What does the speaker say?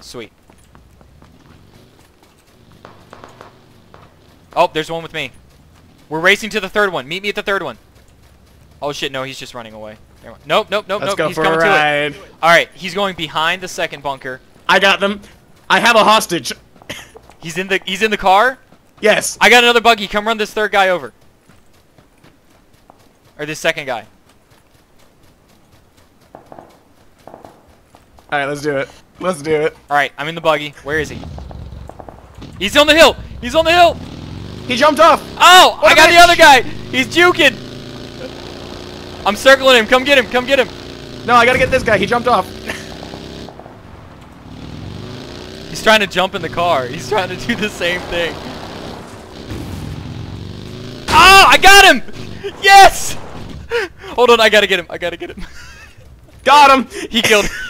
Sweet. Oh, there's one with me. We're racing to the third one. Meet me at the third one. Oh shit, no, he's just running away. Nope, nope, nope, Let's nope. go he's for a coming to it. ride. Alright, he's going behind the second bunker. I got them. I have a hostage. He's in the he's in the car. Yes. I got another buggy. Come run this third guy over. Or this second guy. All right, let's do it. Let's do it. Alright, I'm in the buggy. Where is he? He's on the hill! He's on the hill! He jumped off. Oh! What I got the other guy! He's juking! I'm circling him. Come get him. Come get him. No, I gotta get this guy. He jumped off. He's trying to jump in the car. He's trying to do the same thing. Oh! I got him! Yes! Hold on. I gotta get him. I gotta get him. Got him. He killed